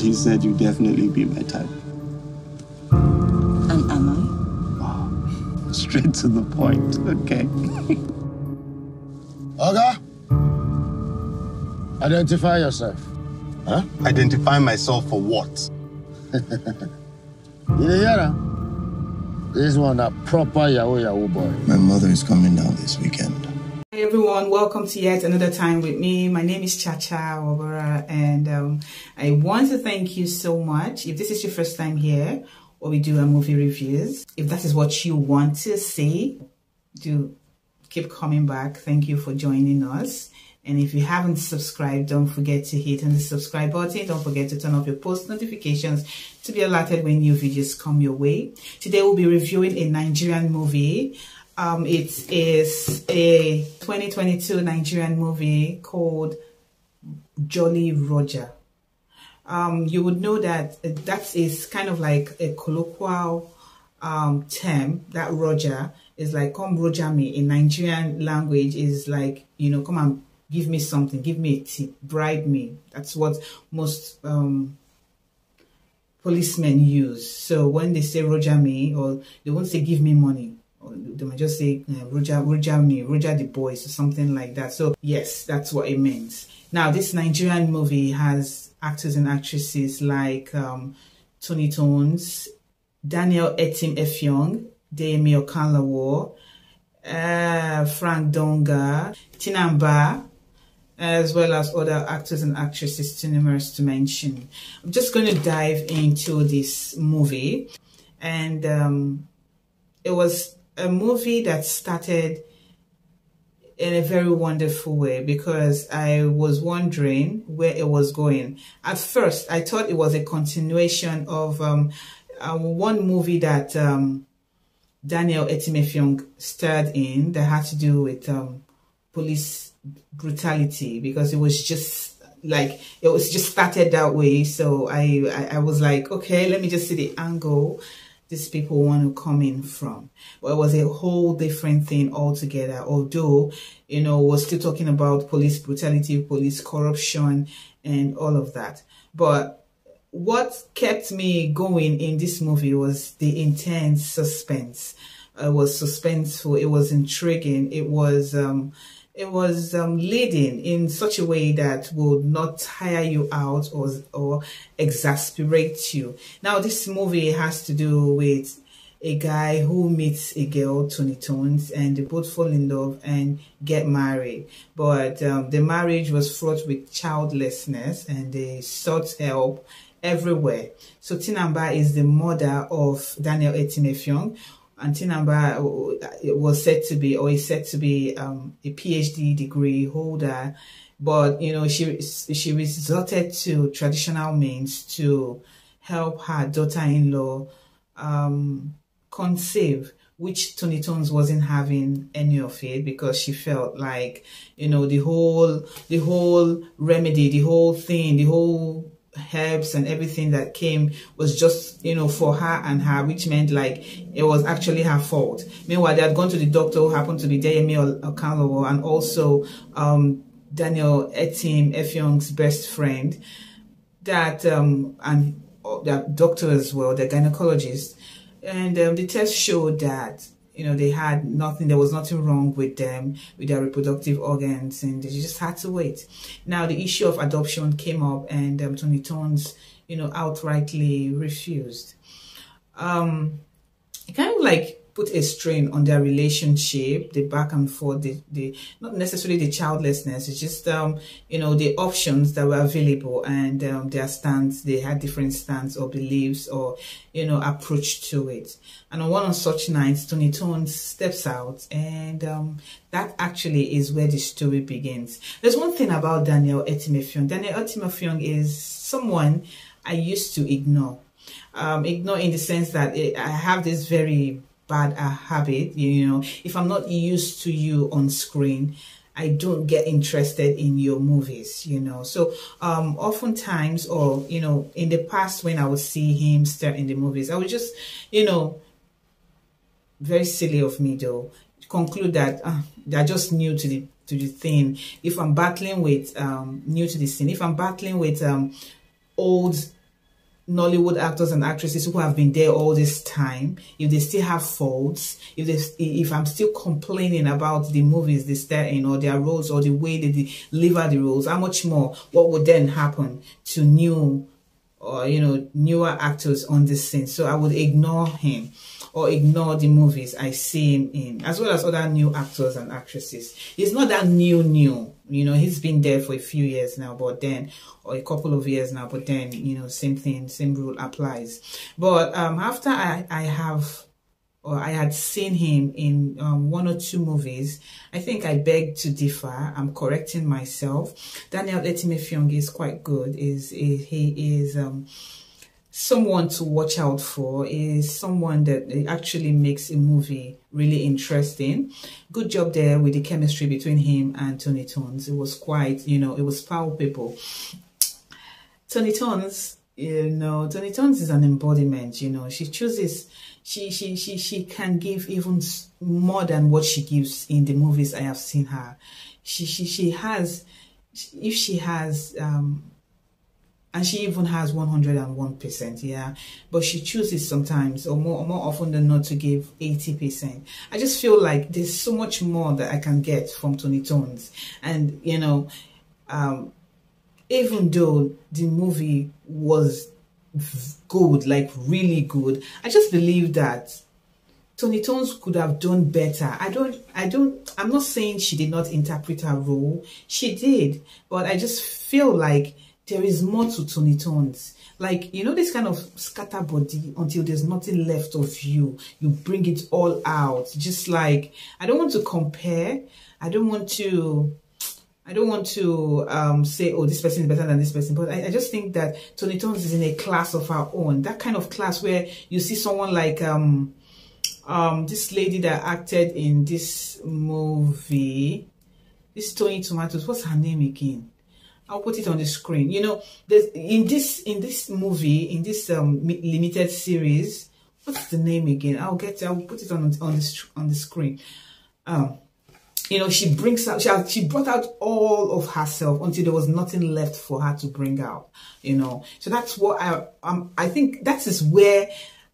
but he said you'd definitely be my type. And am I? Wow. Straight to the point, okay? Oga, identify yourself. Huh? Identify myself for what? you hear that? This one a proper Yahoo Yahoo boy. My mother is coming down this weekend. Hi everyone, welcome to yet another time with me. My name is Chacha Wabara and um, I want to thank you so much. If this is your first time here or we do a movie reviews, if that is what you want to see, do keep coming back. Thank you for joining us. And if you haven't subscribed, don't forget to hit on the subscribe button. Don't forget to turn off your post notifications to be alerted when new videos come your way. Today we'll be reviewing a Nigerian movie. Um, it is a 2022 Nigerian movie called Jolly Roger. Um, you would know that that is kind of like a colloquial um, term, that Roger is like, come Roger me in Nigerian language is like, you know, come and give me something, give me a tip, bribe me. That's what most um, policemen use. So when they say Roger me, or they won't say give me money, they might just say uh, Roger, Roger me, Roger the boys, or something like that. So yes, that's what it means. Now this Nigerian movie has actors and actresses like um, Toni Tones, Daniel Etim Effiong, Deyemi Okanlawon, uh, Frank Donga, Tina Mba, as well as other actors and actresses too numerous to mention. I'm just going to dive into this movie. And um, it was a movie that started in a very wonderful way because I was wondering where it was going. At first, I thought it was a continuation of um, uh, one movie that um, Daniel Etim Effiong starred in that had to do with um, police brutality because it was just like it was just started that way so I, I, I was like okay let me just see the angle these people want to come in from. But it was a whole different thing altogether although you know we're still talking about police brutality police corruption and all of that. But what kept me going in this movie was the intense suspense. It was suspenseful it was intriguing it was um it was um, leading in such a way that would not tire you out or, or exasperate you. Now, this movie has to do with a guy who meets a girl, Toni Tones, and they both fall in love and get married. But um, the marriage was fraught with childlessness and they sought help everywhere. So Tina Mba is the mother of Daniel Etim Effiong, and Tina Mba uh, was said to be, or is said to be, um, a PhD degree holder, but you know she she resorted to traditional means to help her daughter-in-law um, conceive which Toni Tones wasn't having any of it because she felt like, you know, the whole, the whole remedy, the whole thing, the whole herbs and everything that came was just, you know, for her and her, which meant like it was actually her fault. Meanwhile, they had gone to the doctor who happened to be Deyemi Okanlawon and also um, Daniel Etim Effiong's best friend that, um, and the doctor as well, the gynecologist. And um, the test showed that you know, they had nothing, there was nothing wrong with them, with their reproductive organs, and they just had to wait. Now, the issue of adoption came up, and um, Toni Tones, you know, outrightly refused. Um, kind of like put a strain on their relationship, the back and forth, the, the not necessarily the childlessness, it's just um, you know, the options that were available and um, their stance, they had different stance or beliefs or, you know, approach to it. And on one of such nights, Toni Tones steps out and um, that actually is where the story begins. There's one thing about Daniel Etim Effiong. Daniel Etim Effiong is someone I used to ignore. Um, ignore in the sense that it, I have this very bad a habit. You know, if I'm not used to you on screen, I don't get interested in your movies, you know. So um oftentimes or you know, in the past when I would see him star in the movies, I would just, you know, very silly of me though, conclude that uh, they're just new to the to the thing. If I'm battling with um new to the scene, if I'm battling with um old Nollywood actors and actresses who have been there all this time, if they still have faults, if they, if I'm still complaining about the movies they star in or their roles or the way they deliver the roles, how much more what would then happen to new or you know newer actors on this scene? So I would ignore him or ignore the movies I see him in, as well as other new actors and actresses. He's not that new, new. You know, he's been there for a few years now, but then, or a couple of years now, but then, you know, same thing, same rule applies. But um, after I, I have or I had seen him in um, one or two movies. I think I beg to differ. I'm correcting myself. Daniel Etim Effiong is quite good. Is he is um, someone to watch out for is someone that actually makes a movie really interesting. Good job there with the chemistry between him and Toni Tones. It was quite, you know, it was people. Toni Tones, you know, Toni Tones is an embodiment, you know, she chooses, she, she, she, she can give even more than what she gives in the movies I have seen her. She, she, she has, if she has, um, and she even has 101% yeah but she chooses sometimes or more more often than not to give 80% i just feel like there's so much more that i can get from Toni Tones and you know um, even though the movie was good like really good i just believe that Toni Tones could have done better. I don't, I don't, I'm not saying she did not interpret her role. She did, but I just feel like there is more to Toni Tones. Like, you know, this kind of scatter body until there's nothing left of you. You bring it all out. Just like, I don't want to compare. I don't want to, I don't want to um, say, oh, this person is better than this person. But I, I, just think that Toni Tones is in a class of her own. That kind of class where you see someone like, um, um, this lady that acted in this movie, this Tony Tomatoes, what's her name again? I'll put it on the screen. You know, in this in this movie in this um, limited series. What's the name again? I'll get. I'll put it on on the on the screen. Um, you know, she brings out. She has, she brought out all of herself until there was nothing left for her to bring out. You know, so that's what I um I think that is where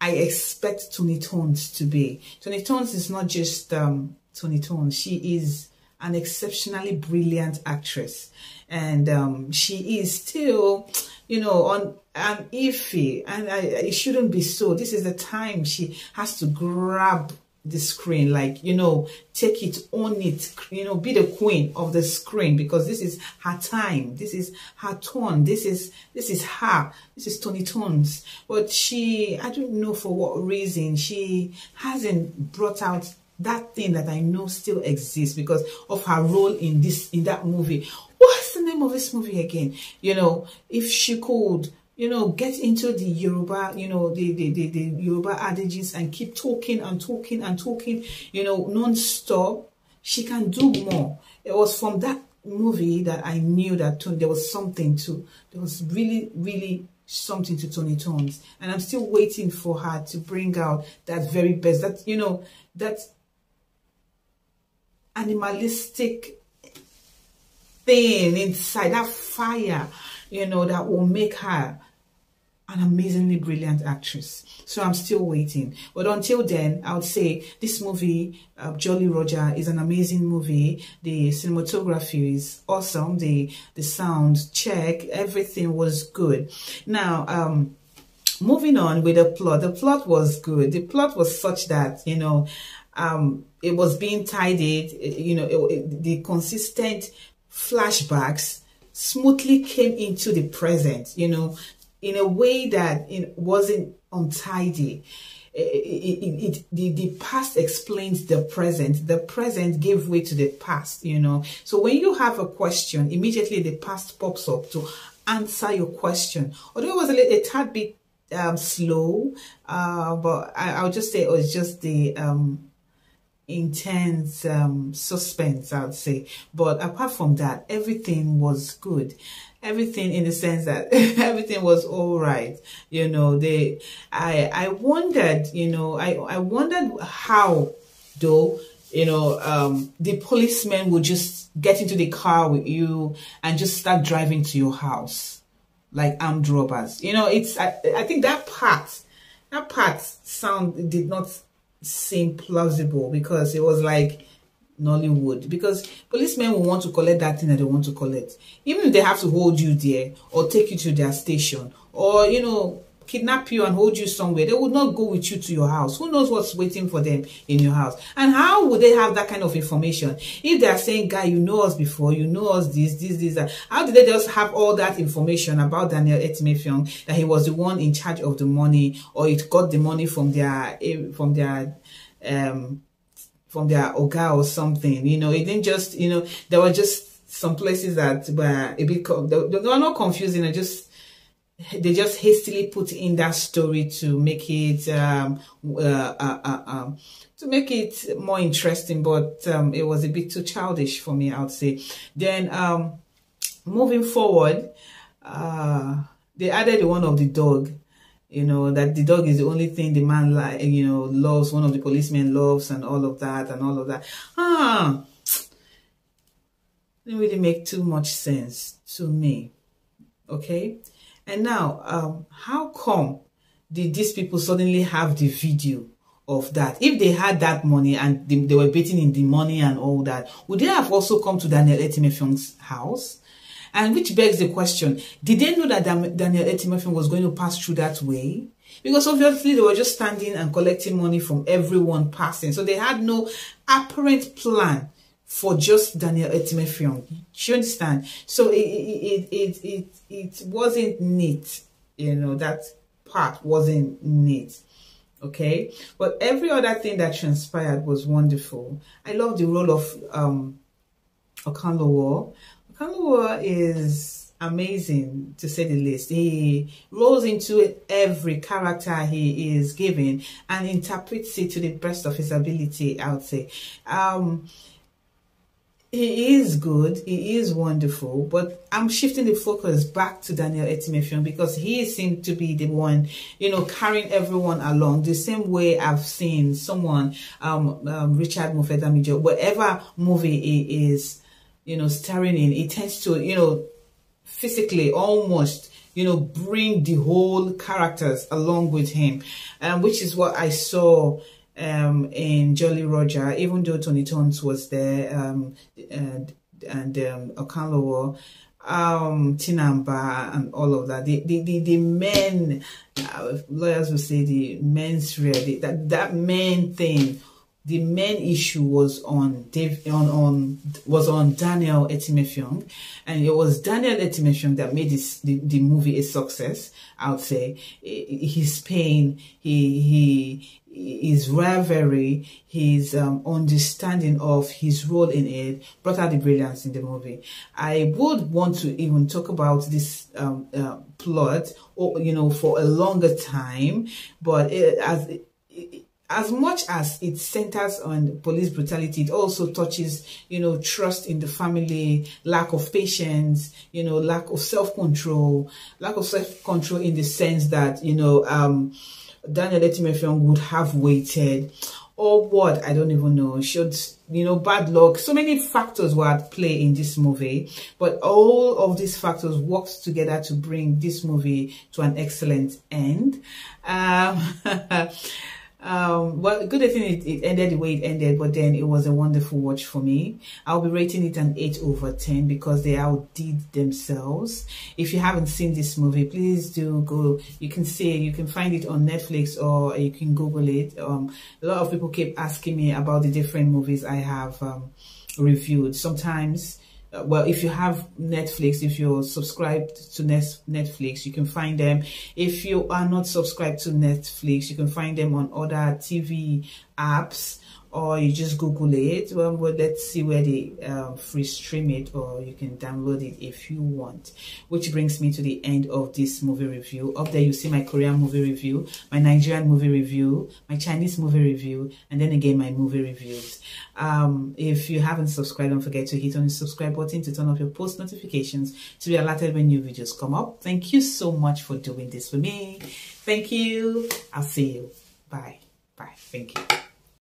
I expect Toni Tones to be. Toni Tones is not just um Toni Tones. She is an exceptionally brilliant actress and um, she is still you know on an iffy. And I, it shouldn't be so. This is the time she has to grab the screen like you know take it own it you know be the queen of the screen because this is her time. This is her turn. This is this is her. This is Toni Tones. But she i don't know for what reason she hasn't brought out that thing that I know still exists because of her role in this in that movie. The name of this movie again? You know, if she could, you know, get into the Yoruba, you know, the the, the, the Yoruba adages and keep talking and talking and talking, you know, non-stop, she can do more. It was from that movie that I knew that there was something to, there was really, really something to Toni Tones. And I'm still waiting for her to bring out that very best, that, you know, that animalistic thing inside, that fire, you know, that will make her an amazingly brilliant actress. So I'm still waiting. But until then, I would say this movie, uh, Jolly Roger, is an amazing movie. The cinematography is awesome. The the sound, check, everything was good. Now, um, moving on with the plot. The plot was good. The plot was such that, you know, um, it was being tidied, you know, it, it, the consistent flashbacks smoothly came into the present, you know, in a way that it wasn't untidy. It, it, the, the past explains the present. The present gave way to the past, you know. So when you have a question, immediately the past pops up to answer your question. Although it was a, little, a tad bit um, slow, uh, but I, I'll just say it was just the um, intense um, suspense, I would say. But apart from that, everything was good. Everything in the sense that everything was all right. You know, they, I, I wondered, you know, I, I wondered how though, you know, um, the policeman would just get into the car with you and just start driving to your house. like armed robbers. You know, it's I, I think that part that part sound did not seem plausible because it was like Nollywood. Because policemen will want to collect that thing that they want to collect. Even if they have to hold you there or take you to their station or you know kidnap you and hold you somewhere. They would not go with you to your house. Who knows what's waiting for them in your house? And how would they have that kind of information? If they are saying guy you know us before. You know us this this this that. How did they just have all that information about Daniel Etim Effiong that he was the one in charge of the money or it got the money from their eh, from their um from their oga or something? You know it didn't just you know there were just some places that were a bit they were not confusing. I just they just hastily put in that story to make it um, uh, uh, uh, um, to make it more interesting, but um, it was a bit too childish for me, I would say. Then um, moving forward, uh, they added one of the dog. You know that the dog is the only thing the man like. You know loves. One of the policemen loves, and all of that, and all of that. Ah, didn't really make too much sense to me. Okay and now, um, how come did these people suddenly have the video of that? If they had that money and they, they were betting in the money and all that, would they have also come to Daniel Etim Effiong's house? And which begs the question, did they know that Daniel Etim Effiong was going to pass through that way? Because obviously they were just standing and collecting money from everyone passing. So they had no apparent plan for just Daniel Etim Effiong. Do you understand? So it, it, it, it, it wasn't neat, you know, that part wasn't neat. Okay, but every other thing that transpired was wonderful. I love the role of um, Okanlawon. Okanlawon is amazing to say the least. He rolls into every character he is given and interprets it to the best of his ability, I would say. Um, he is good, he is wonderful, but I'm shifting the focus back to Daniel Etim Effiong because he seemed to be the one, you know, carrying everyone along. The same way I've seen someone, um, um Richard Mofe-Damijo, whatever movie he is, you know, starring in, he tends to, you know, physically almost you know bring the whole characters along with him um, which is what i saw um, in Jolly Roger, even though Toni Tones was there um, and, and um, Okanlawon, um, Tina Mba and all of that. The, the, the, the men, uh, lawyers will say the men's the, that, that main thing, the main issue was on Dave, on, on, was on Daniel Etim Effiong. And it was Daniel Etim Effiong that made this, the, the movie a success, I would say. His pain, he, he, his reverie, his um, understanding of his role in it brought out the brilliance in the movie. I would want to even talk about this um, uh, plot, or you know, for a longer time, but it, as it, as much as it centers on police brutality, it also touches, you know, trust in the family, lack of patience, you know, lack of self-control, lack of self-control in the sense that, you know, um, Daniel Etim Effiong would have waited or what I don't even know. Should you know bad luck. So many factors were at play in this movie but all of these factors worked together to bring this movie to an excellent end. Um, Um, well, good thing it, it ended the way it ended, but then it was a wonderful watch for me. I'll be rating it an 8 over 10 because they outdid themselves. If you haven't seen this movie, please do go. You can see you can find it on Netflix or you can Google it. Um, a lot of people keep asking me about the different movies I have um, reviewed. Sometimes well, if you have Netflix, if you're subscribed to Netflix, you can find them. If you are not subscribed to Netflix, you can find them on other TV apps or you just Google it. Well, well let's see where they uh, free stream it or you can download it if you want. Which brings me to the end of this movie review. Up there you see my Korean movie review, my Nigerian movie review, my Chinese movie review, and then again my movie reviews. Um, if you haven't subscribed, don't forget to hit on the subscribe button to turn off your post notifications to be alerted when new videos come up. Thank you so much for doing this for me. Thank you. I'll see you. Bye. Bye. Thank you.